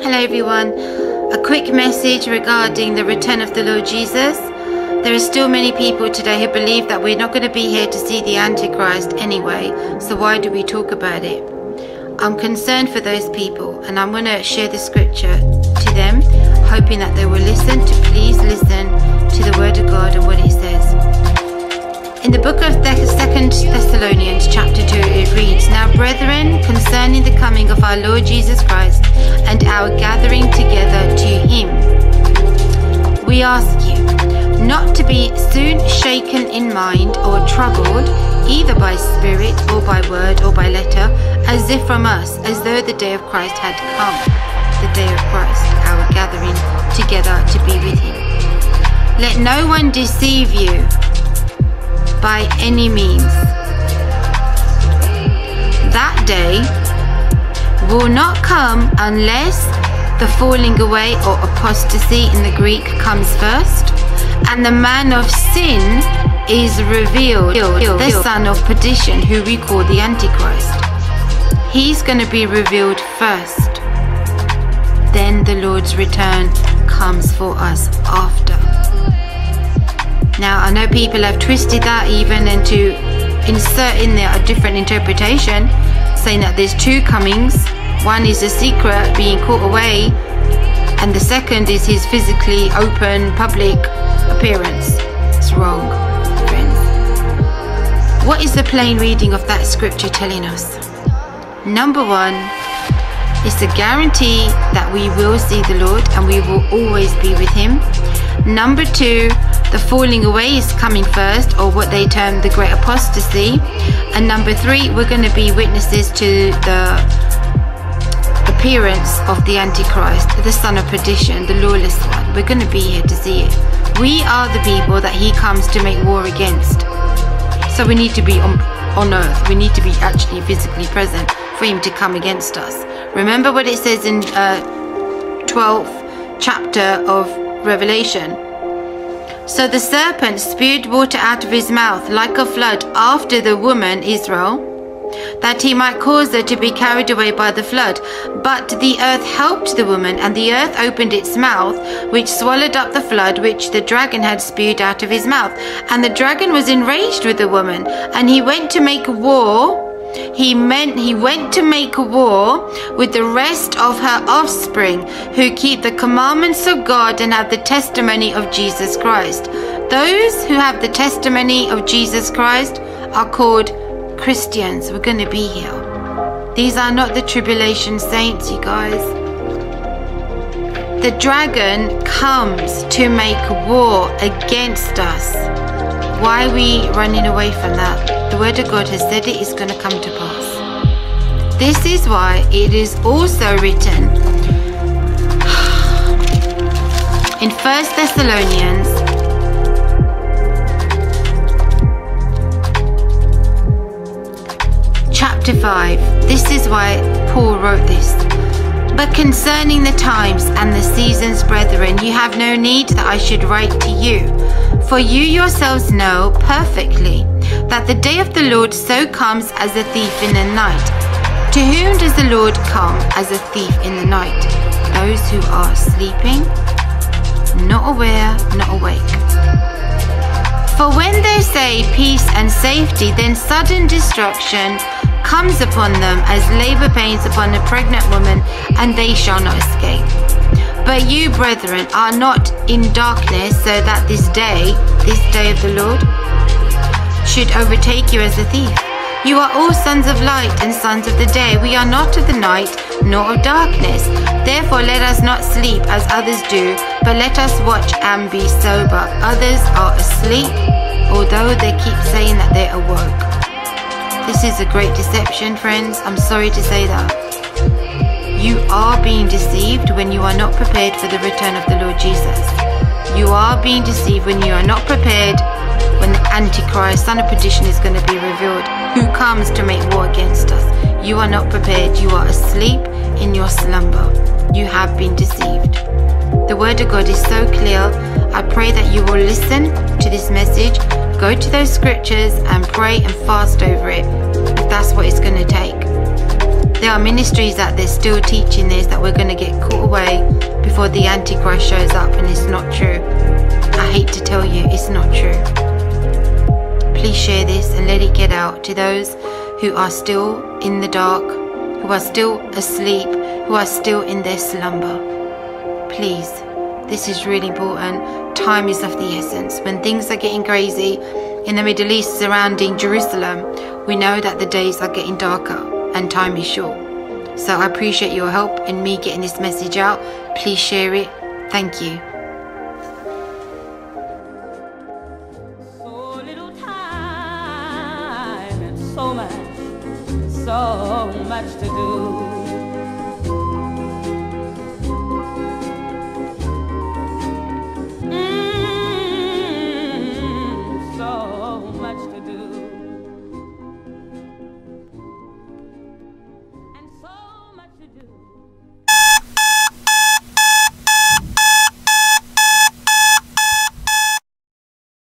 everyone. A quick message regarding the return of the Lord Jesus. There are still many people today who believe that we're not going to be here to see the Antichrist anyway, so why do we talk about it? I'm concerned for those people and I'm going to share the scripture to them, hoping that they will listen to please listen to the word of God and what it says. In the book of Second Thessalonians chapter 2 it reads, Now brethren, concerning the coming of our Lord Jesus Christ and our gathering together to him, we ask you not to be soon shaken in mind or troubled, either by spirit or by word or by letter, as if from us, as though the day of Christ had come, the day of Christ, our gathering together to be with him. Let no one deceive you by any means. That day will not come unless the falling away or apostasy in the Greek comes first, and the man of sin is revealed, the son of perdition, who we call the Antichrist. He's going to be revealed first. Then the Lord's return comes for us after. Now, I know people have twisted that even into insert in there a different interpretation, saying that there's two comings. One is a secret being caught away, and the second is his physically open public appearance. It's wrong, friends. What is the plain reading of that scripture telling us? Number one, it's a guarantee that we will see the Lord and we will always be with Him. Number two, the falling away is coming first, or what they term the great apostasy. And number three, we're going to be witnesses to the appearance of the Antichrist, the son of perdition, the lawless one. We're going to be here to see it. We are the people that he comes to make war against. So we need to be on, on earth. We need to be actually physically present for him to come against us. Remember what it says in uh, 12th chapter of Revelation so the serpent spewed water out of his mouth like a flood after the woman Israel, that he might cause her to be carried away by the flood. But the earth helped the woman, and the earth opened its mouth, which swallowed up the flood which the dragon had spewed out of his mouth. And the dragon was enraged with the woman, and he went to make war he meant he went to make war with the rest of her offspring who keep the commandments of God and have the testimony of Jesus Christ. Those who have the testimony of Jesus Christ are called Christians. We're going to be here. These are not the tribulation saints, you guys. The dragon comes to make war against us. Why are we running away from that? The Word of God has said it is going to come to pass. This is why it is also written in 1 Thessalonians chapter 5. This is why Paul wrote this. But concerning the times and the seasons, brethren, you have no need that I should write to you. For you yourselves know perfectly that the day of the Lord so comes as a thief in the night. To whom does the Lord come as a thief in the night? Those who are sleeping, not aware, not awake. For when they say peace and safety, then sudden destruction comes upon them as labor pains upon a pregnant woman, and they shall not escape. But you, brethren, are not in darkness, so that this day, this day of the Lord, should overtake you as a thief. You are all sons of light and sons of the day. We are not of the night, nor of darkness. Therefore, let us not sleep as others do, but let us watch and be sober. Others are asleep, although they keep saying that they're awoke. This is a great deception, friends. I'm sorry to say that. You are being deceived when you are not prepared for the return of the Lord Jesus. You are being deceived when you are not prepared Antichrist, son of perdition, is going to be revealed, who comes to make war against us. You are not prepared. You are asleep in your slumber. You have been deceived. The word of God is so clear. I pray that you will listen to this message, go to those scriptures and pray and fast over it that's what it's going to take. there are ministries that they're still teaching this that we're going to get caught away before the Antichrist shows up, and it's not true. I hate to tell you, it's not true. Share this and let it get out to those who are still in the dark, who are still asleep, who are still in their slumber. Please, this is really important. Time is of the essence. When things are getting crazy in the Middle East surrounding Jerusalem, we know that the days are getting darker and time is short. So I appreciate your help in me getting this message out. Please share it. Thank you. do.